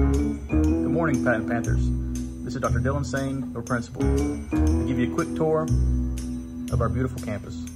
Good morning, Patton Panthers. This is Dr. Dylan Singh, your principal, I'll give you a quick tour of our beautiful campus.